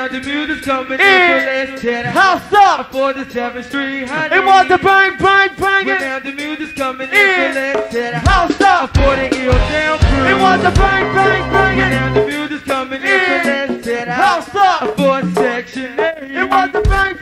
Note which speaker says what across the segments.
Speaker 1: now the music's coming in,
Speaker 2: In.
Speaker 1: so let's the
Speaker 2: House up.
Speaker 1: for the 7th Street, honey.
Speaker 2: It was the bang, bang, bang.
Speaker 1: now the music's coming in,
Speaker 2: In.
Speaker 1: so let's the
Speaker 2: House up.
Speaker 1: for the ill down crew.
Speaker 2: It was the bang, bang, bang.
Speaker 1: now the music's coming in, so
Speaker 2: In.
Speaker 1: let's the
Speaker 2: House up.
Speaker 1: for section A.
Speaker 2: It was the bang,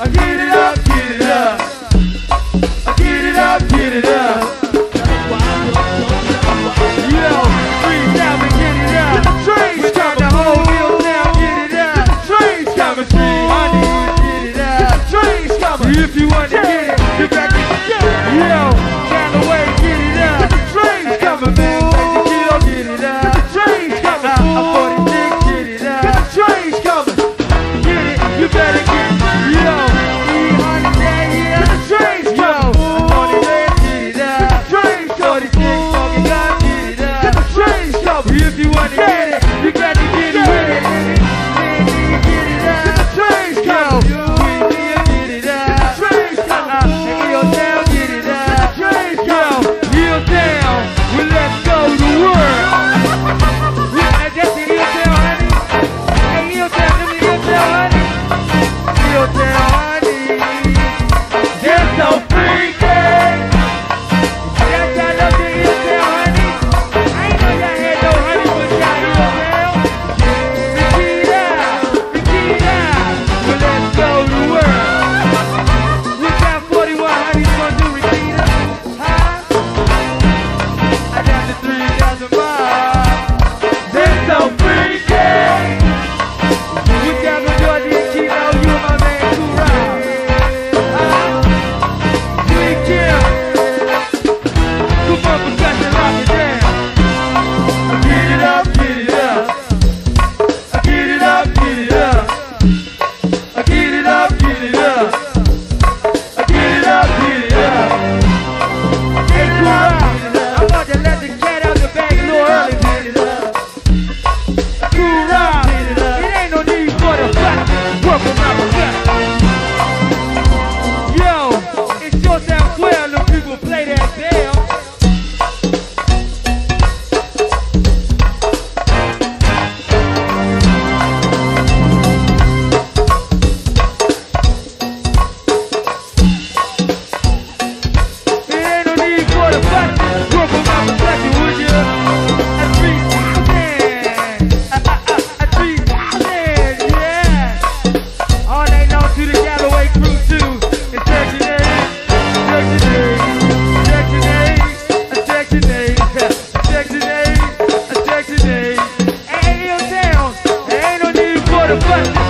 Speaker 1: I
Speaker 2: Again. For the bus.